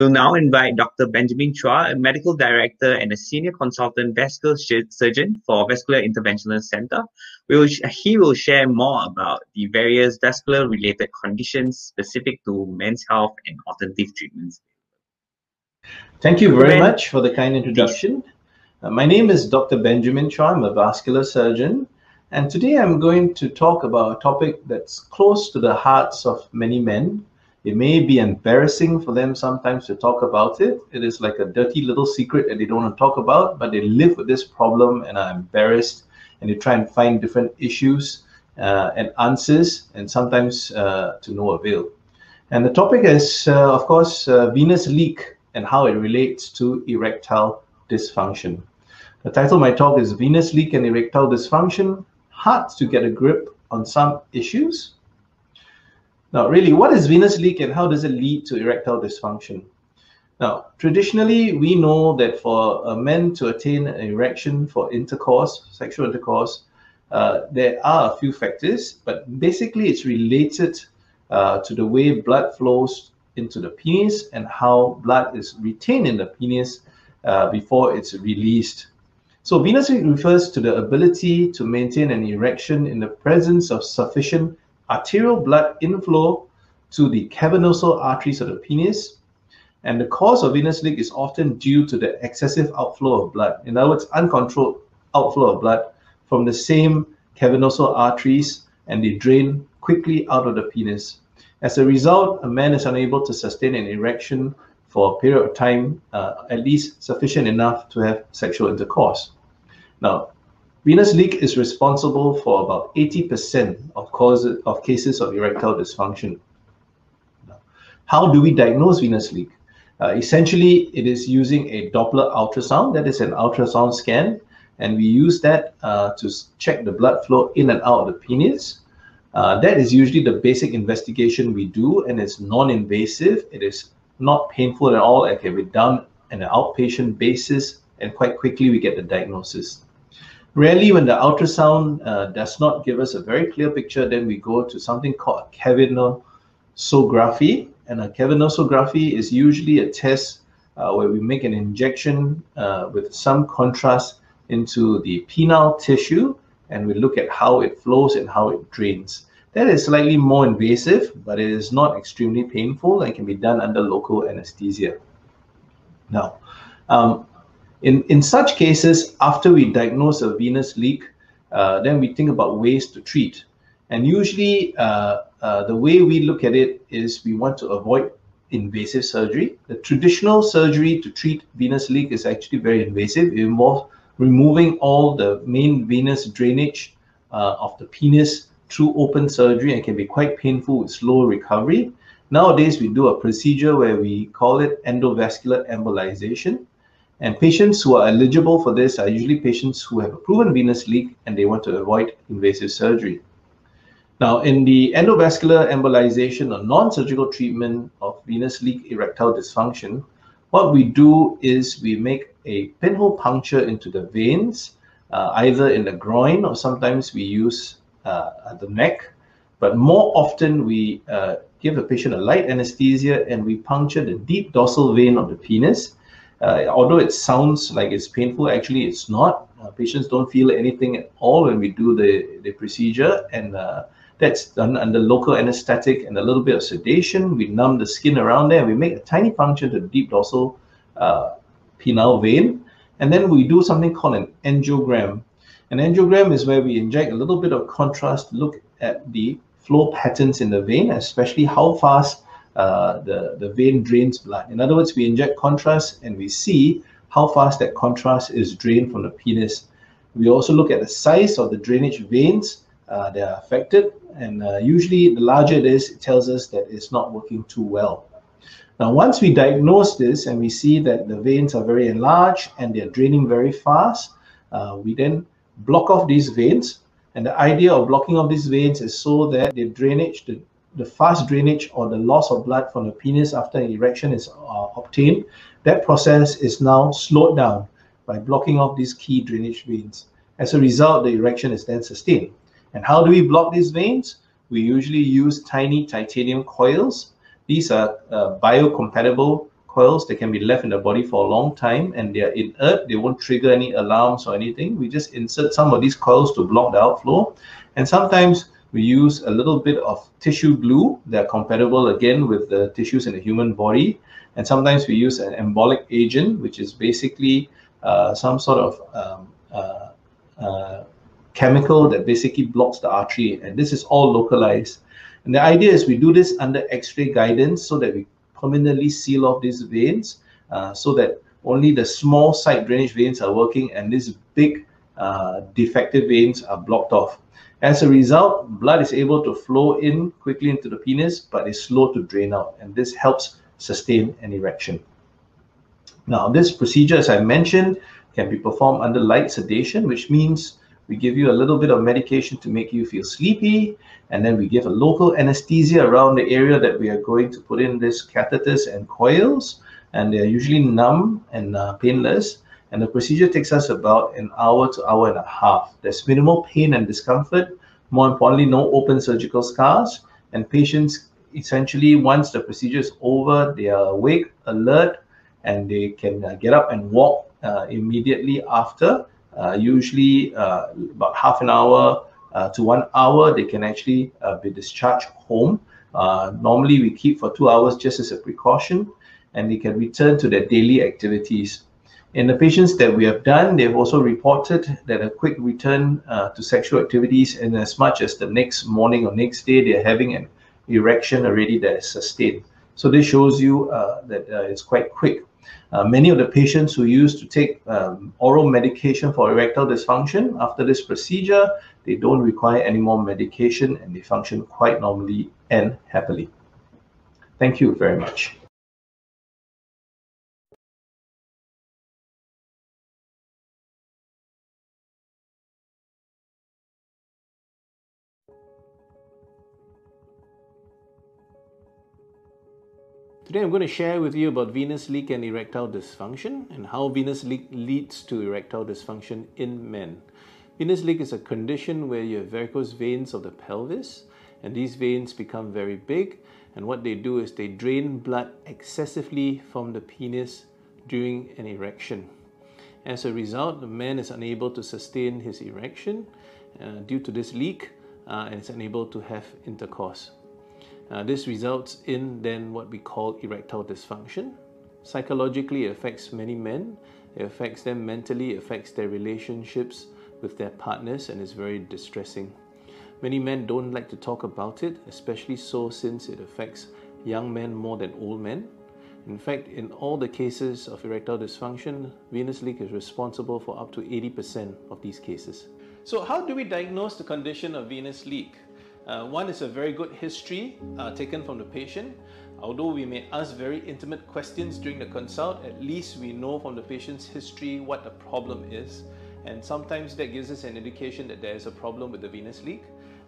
We'll now invite Dr. Benjamin Chua, a medical director and a senior consultant vascular surgeon for Vascular Interventional Center. Will he will share more about the various vascular related conditions specific to men's health and alternative treatments. Thank you very much for the kind introduction. Uh, my name is Dr. Benjamin Chua. I'm a vascular surgeon. And today I'm going to talk about a topic that's close to the hearts of many men, it may be embarrassing for them sometimes to talk about it. It is like a dirty little secret that they don't want to talk about, but they live with this problem and are embarrassed and they try and find different issues uh, and answers and sometimes uh, to no avail. And the topic is, uh, of course, uh, venous leak and how it relates to erectile dysfunction. The title of my talk is Venous Leak and Erectile Dysfunction, Hard to Get a Grip on Some Issues now, really, what is venous leak and how does it lead to erectile dysfunction? Now, traditionally, we know that for a man to attain an erection for intercourse, sexual intercourse, uh, there are a few factors, but basically it's related uh, to the way blood flows into the penis and how blood is retained in the penis uh, before it's released. So venous leak refers to the ability to maintain an erection in the presence of sufficient arterial blood inflow to the cavernosal arteries of the penis. And the cause of venous leak is often due to the excessive outflow of blood. In other words, uncontrolled outflow of blood from the same cavernosal arteries and they drain quickly out of the penis. As a result, a man is unable to sustain an erection for a period of time, uh, at least sufficient enough to have sexual intercourse. Now, Venous leak is responsible for about 80% of of cases of erectile dysfunction. How do we diagnose venous leak? Uh, essentially, it is using a Doppler ultrasound, that is an ultrasound scan, and we use that uh, to check the blood flow in and out of the penis. Uh, that is usually the basic investigation we do, and it's non-invasive. It is not painful at all. It can be done on an outpatient basis, and quite quickly we get the diagnosis. Rarely, when the ultrasound uh, does not give us a very clear picture, then we go to something called a cavernosography. And a cavernosography is usually a test uh, where we make an injection uh, with some contrast into the penile tissue and we look at how it flows and how it drains. That is slightly more invasive, but it is not extremely painful and can be done under local anesthesia. Now, um, in, in such cases, after we diagnose a venous leak, uh, then we think about ways to treat. And usually, uh, uh, the way we look at it is we want to avoid invasive surgery. The traditional surgery to treat venous leak is actually very invasive. It involves removing all the main venous drainage uh, of the penis through open surgery and can be quite painful with slow recovery. Nowadays, we do a procedure where we call it endovascular embolization. And patients who are eligible for this are usually patients who have a proven venous leak and they want to avoid invasive surgery. Now, in the endovascular embolization or non-surgical treatment of venous leak erectile dysfunction, what we do is we make a pinhole puncture into the veins, uh, either in the groin or sometimes we use uh, the neck. But more often, we uh, give a patient a light anesthesia and we puncture the deep dorsal vein of the penis uh, although it sounds like it's painful, actually it's not. Uh, patients don't feel anything at all when we do the, the procedure and uh, that's done under local anesthetic and a little bit of sedation. We numb the skin around there. We make a tiny puncture to the deep dorsal uh, penile vein. And then we do something called an angiogram. An angiogram is where we inject a little bit of contrast, look at the flow patterns in the vein, especially how fast uh, the, the vein drains blood. In other words, we inject contrast and we see how fast that contrast is drained from the penis. We also look at the size of the drainage veins uh, that are affected. And uh, usually the larger it is, it tells us that it's not working too well. Now, once we diagnose this and we see that the veins are very enlarged and they're draining very fast, uh, we then block off these veins. And the idea of blocking off these veins is so that the drainage, the the fast drainage or the loss of blood from the penis after an erection is uh, obtained, that process is now slowed down by blocking off these key drainage veins. As a result, the erection is then sustained. And how do we block these veins? We usually use tiny titanium coils. These are uh, biocompatible coils that can be left in the body for a long time and they are inert, they won't trigger any alarms or anything. We just insert some of these coils to block the outflow. And sometimes we use a little bit of tissue glue They're compatible again with the tissues in the human body. And sometimes we use an embolic agent, which is basically uh, some sort of um, uh, uh, chemical that basically blocks the artery. And this is all localized. And the idea is we do this under X-ray guidance so that we permanently seal off these veins uh, so that only the small side drainage veins are working and these big uh, defective veins are blocked off. As a result, blood is able to flow in quickly into the penis, but is slow to drain out. And this helps sustain an erection. Now, this procedure, as I mentioned, can be performed under light sedation, which means we give you a little bit of medication to make you feel sleepy, and then we give a local anesthesia around the area that we are going to put in these catheters and coils, and they're usually numb and uh, painless. And the procedure takes us about an hour to hour and a half. There's minimal pain and discomfort. More importantly, no open surgical scars. And patients essentially, once the procedure is over, they are awake, alert, and they can uh, get up and walk uh, immediately after uh, usually uh, about half an hour uh, to one hour, they can actually be discharged home. normally, we keep for two hours just as a precaution, and they can return to their daily activities. In the patients that we have done, they've also reported that a quick return uh, to sexual activities in as much as the next morning or next day, they're having an erection already that is sustained. So this shows you uh, that uh, it's quite quick. Uh, many of the patients who used to take um, oral medication for erectile dysfunction, after this procedure, they don't require any more medication and they function quite normally and happily. Thank you very much. Today I'm going to share with you about venous leak and erectile dysfunction and how venous leak leads to erectile dysfunction in men. Venous leak is a condition where you have varicose veins of the pelvis and these veins become very big and what they do is they drain blood excessively from the penis during an erection. As a result, the man is unable to sustain his erection uh, due to this leak uh, and is unable to have intercourse. Uh, this results in then what we call erectile dysfunction. Psychologically, it affects many men. It affects them mentally, it affects their relationships with their partners, and is very distressing. Many men don't like to talk about it, especially so since it affects young men more than old men. In fact, in all the cases of erectile dysfunction, venous leak is responsible for up to 80% of these cases. So, how do we diagnose the condition of venous leak? Uh, one is a very good history uh, taken from the patient. Although we may ask very intimate questions during the consult, at least we know from the patient's history what the problem is. And sometimes that gives us an indication that there is a problem with the venous leak.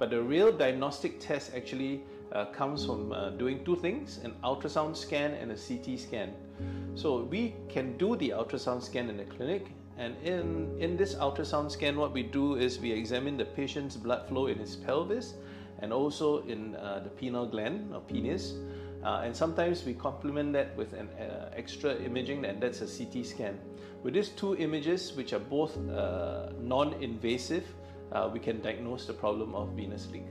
But the real diagnostic test actually uh, comes from uh, doing two things an ultrasound scan and a CT scan. So we can do the ultrasound scan in the clinic. And in, in this ultrasound scan, what we do is we examine the patient's blood flow in his pelvis and also in uh, the penile gland or penis. Uh, and sometimes we complement that with an uh, extra imaging and that's a CT scan. With these two images, which are both uh, non-invasive, uh, we can diagnose the problem of venous leak.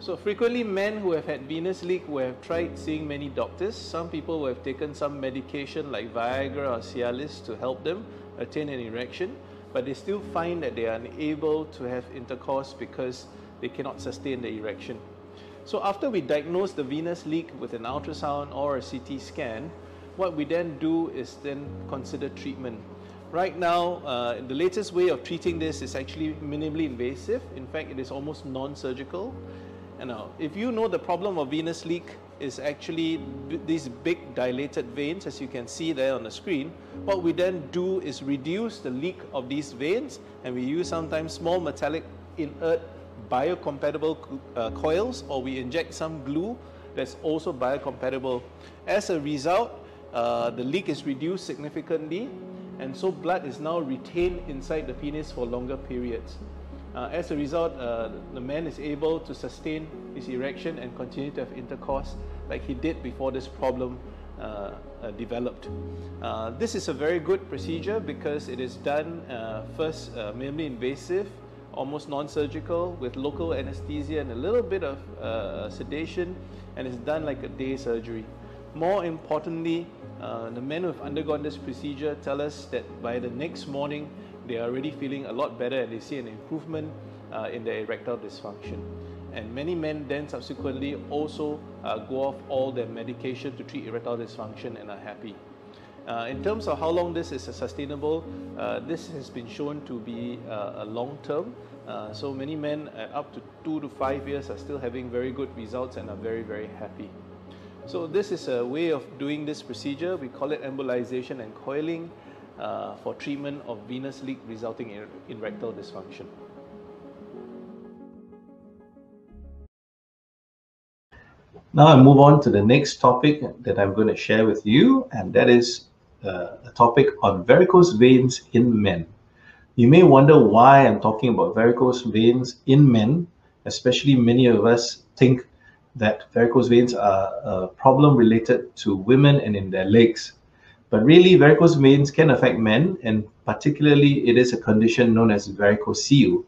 So frequently men who have had venous leak who have tried seeing many doctors, some people who have taken some medication like Viagra or Cialis to help them attain an erection, but they still find that they are unable to have intercourse because they cannot sustain the erection. So after we diagnose the venous leak with an ultrasound or a CT scan, what we then do is then consider treatment. Right now, uh, the latest way of treating this is actually minimally invasive. In fact, it is almost non-surgical. And now, if you know the problem of venous leak is actually these big dilated veins, as you can see there on the screen, what we then do is reduce the leak of these veins, and we use sometimes small metallic inert biocompatible uh, coils or we inject some glue that's also biocompatible. As a result, uh, the leak is reduced significantly and so blood is now retained inside the penis for longer periods. Uh, as a result, uh, the man is able to sustain his erection and continue to have intercourse like he did before this problem uh, uh, developed. Uh, this is a very good procedure because it is done first minimally invasive, almost non-surgical with local anesthesia and a little bit of sedation and it's done like a day surgery. More importantly, uh, the men who have undergone this procedure tell us that by the next morning, they are already feeling a lot better and they see an improvement uh, in their erectile dysfunction. And many men then subsequently also uh, go off all their medication to treat erectile dysfunction and are happy. Uh, in terms of how long this is sustainable, uh, this has been shown to be uh, a long term. Uh, so many men up to two to five years are still having very good results and are very, very happy. So this is a way of doing this procedure. We call it embolization and coiling uh, for treatment of venous leak resulting in, in erectile dysfunction. Now I move on to the next topic that I'm going to share with you, and that is uh, a topic on varicose veins in men. You may wonder why I'm talking about varicose veins in men, especially many of us think that varicose veins are a problem related to women and in their legs. But really, varicose veins can affect men, and particularly, it is a condition known as varicocele.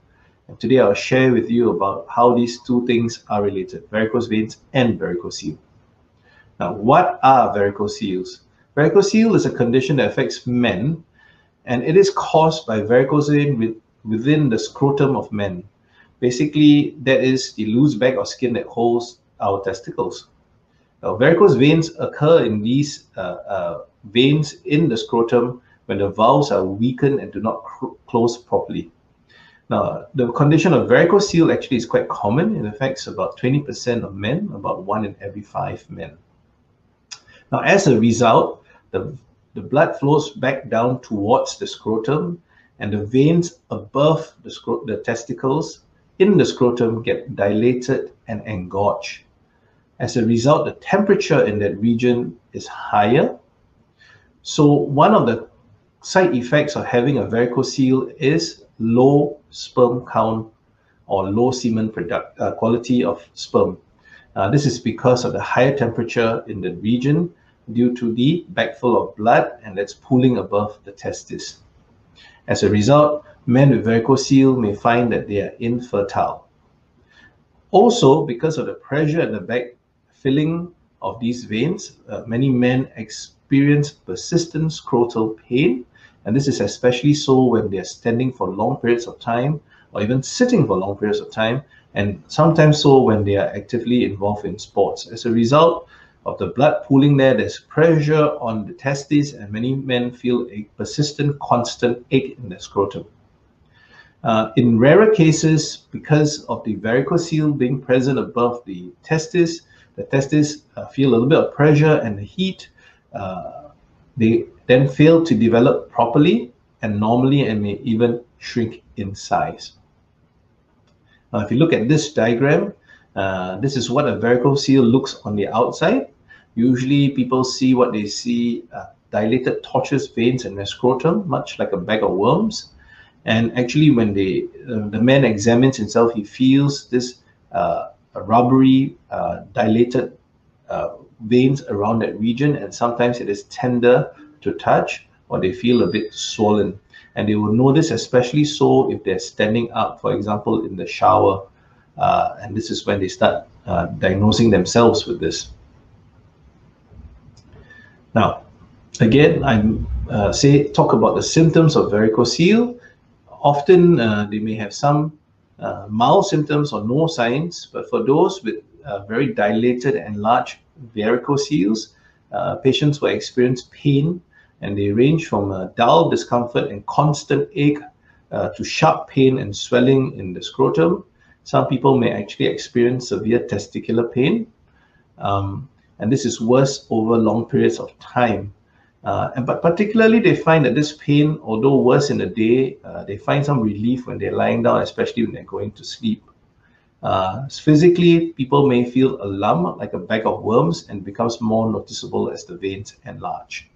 And today I'll share with you about how these two things are related, varicose veins and varicocele. Now, what are varicoceles? Varicocele is a condition that affects men, and it is caused by varicose vein within the scrotum of men. Basically, that is the loose bag of skin that holds our testicles. Now, varicose veins occur in these uh, uh, veins in the scrotum when the valves are weakened and do not close properly. Now, the condition of varicocele actually is quite common. It affects about 20% of men, about one in every five men. Now, as a result, the, the blood flows back down towards the scrotum and the veins above the, the testicles in the scrotum get dilated and engorge. As a result, the temperature in that region is higher. So one of the side effects of having a varicocele is low sperm count or low semen product uh, quality of sperm. Uh, this is because of the higher temperature in the region due to the backflow of blood and that's pooling above the testis. As a result, men with varicocele may find that they are infertile. Also, because of the pressure at the back filling of these veins, uh, many men experience persistent scrotal pain and this is especially so when they're standing for long periods of time or even sitting for long periods of time, and sometimes so when they are actively involved in sports. As a result of the blood pooling there, there's pressure on the testes, and many men feel a persistent, constant ache in the scrotum. Uh, in rarer cases, because of the varicocele being present above the testes, the testes uh, feel a little bit of pressure and the heat. Uh, they then fail to develop properly and normally and may even shrink in size. Now, if you look at this diagram, uh, this is what a varicocele looks on the outside. Usually people see what they see, uh, dilated tortuous veins in their scrotum, much like a bag of worms. And actually when they, uh, the man examines himself, he feels this uh, rubbery, uh, dilated uh, veins around that region. And sometimes it is tender to touch or they feel a bit swollen. And they will know this especially so if they're standing up, for example, in the shower. Uh, and this is when they start diagnosing themselves with this. Now, again, I'm uh, say talk about the symptoms of varicocele. Often uh, they may have some uh, mild symptoms or no signs, but for those with uh, very dilated and large varicoceles, patients will experience pain and they range from a dull discomfort and constant ache uh, to sharp pain and swelling in the scrotum. Some people may actually experience severe testicular pain, um, and this is worse over long periods of time. Uh, and but particularly, they find that this pain, although worse in the day, uh, they find some relief when they're lying down, especially when they're going to sleep. Uh, physically, people may feel a lump like a bag of worms and becomes more noticeable as the veins enlarge.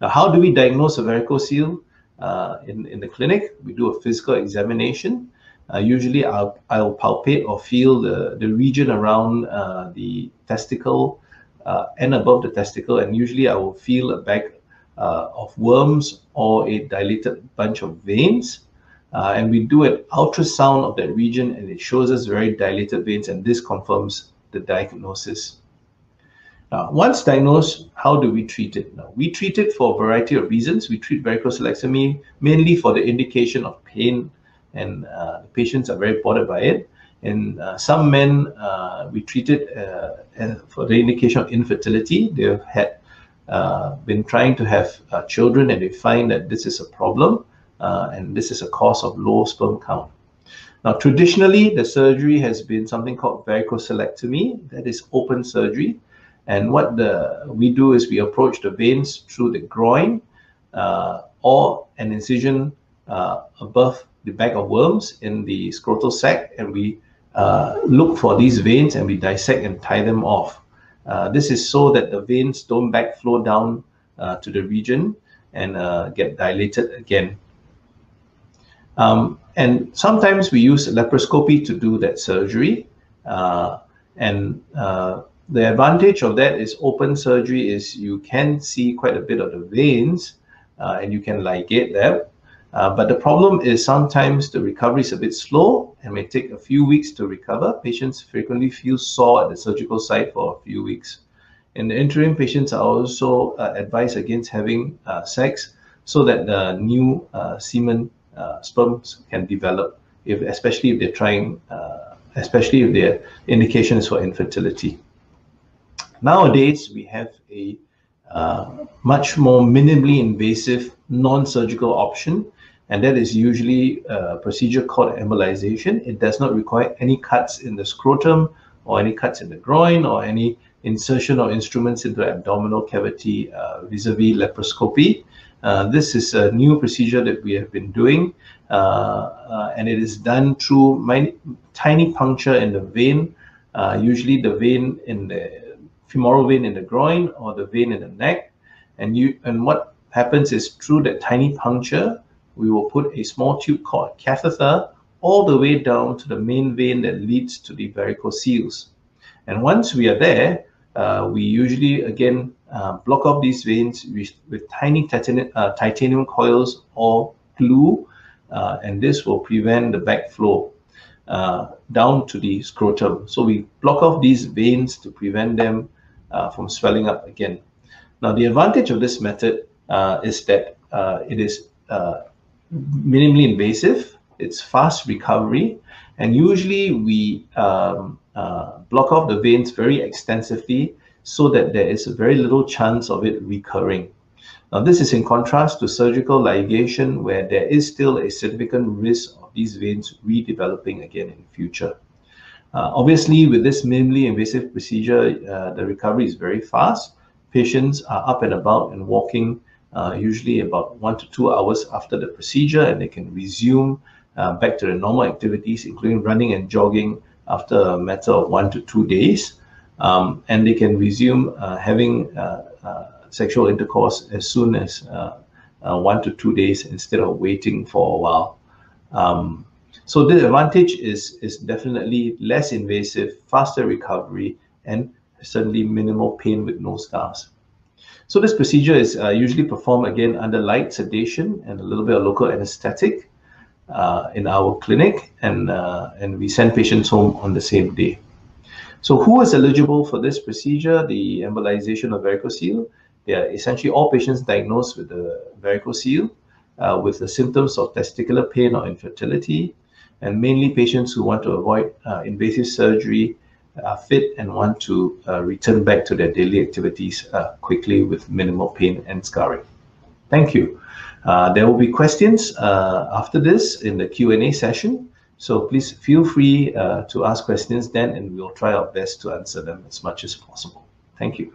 Now, how do we diagnose a varicocele uh, in, in the clinic? We do a physical examination. Uh, usually I'll, I'll palpate or feel the, the region around uh, the testicle uh, and above the testicle, and usually I will feel a bag uh, of worms or a dilated bunch of veins. Uh, and we do an ultrasound of that region and it shows us very dilated veins and this confirms the diagnosis. Now, once diagnosed, how do we treat it? Now, we treat it for a variety of reasons. We treat varicocelectomy mainly for the indication of pain and uh, patients are very bothered by it. And uh, some men, uh, we treated uh, for the indication of infertility. They have had uh, been trying to have children and they find that this is a problem and this is a cause of low sperm count. Now, traditionally, the surgery has been something called varicocelectomy, that is open surgery. And what the we do is we approach the veins through the groin uh, or an incision uh, above the bag of worms in the scrotal sac, and we uh, look for these veins and we dissect and tie them off. Uh, this is so that the veins don't backflow down uh, to the region and uh, get dilated again. Um, and sometimes we use laparoscopy to do that surgery. and the advantage of that is open surgery is you can see quite a bit of the veins uh, and you can ligate them. Uh, but the problem is sometimes the recovery is a bit slow and may take a few weeks to recover. Patients frequently feel sore at the surgical site for a few weeks. In the interim, patients are also uh, advised against having uh, sex so that the new uh, semen uh, sperms can develop, if, especially if they're trying, especially if their indication is for infertility. Nowadays, we have a much more minimally invasive non-surgical option, and that is usually a procedure called embolization. It does not require any cuts in the scrotum or any cuts in the groin or any insertion or instruments into the abdominal cavity uh, vis-a-vis laparoscopy. Uh, this is a new procedure that we have been doing, uh, uh and it is done through tiny puncture in the vein, uh, usually the vein in the femoral vein in the groin or the vein in the neck. And you and what happens is through that tiny puncture, we will put a small tube called catheter all the way down to the main vein that leads to the varicoceles. And once we are there, uh, we usually again uh, block off these veins with, with tiny titanium, uh, titanium coils or glue, uh, and this will prevent the backflow uh, down to the scrotum. So we block off these veins to prevent them uh, from swelling up again. Now, the advantage of this method is that it is uh, minimally invasive, it's fast recovery, and usually we um, uh, block off the veins very extensively so that there is a very little chance of it recurring. Now, this is in contrast to surgical ligation, where there is still a significant risk of these veins redeveloping again in the future. Uh, obviously, with this minimally invasive procedure, uh, the recovery is very fast. Patients are up and about and walking uh, usually about one to two hours after the procedure, and they can resume uh, back to their normal activities, including running and jogging, after a matter of one to two days. Um, and they can resume uh, having uh, sexual intercourse as soon as one to two days instead of waiting for a while. Um, so the advantage is, is definitely less invasive, faster recovery, and certainly minimal pain with no scars. So this procedure is uh, usually performed again under light sedation and a little bit of local anesthetic uh, in our clinic, and uh, and we send patients home on the same day. So who is eligible for this procedure, the embolization of varicocele? They are essentially all patients diagnosed with the varicocele uh, with the symptoms of testicular pain or infertility, and mainly patients who want to avoid uh, invasive surgery, are fit and want to uh, return back to their daily activities uh, quickly with minimal pain and scarring. Thank you. Uh, there will be questions uh, after this in the Q&A session. So please feel free uh, to ask questions then and we'll try our best to answer them as much as possible. Thank you.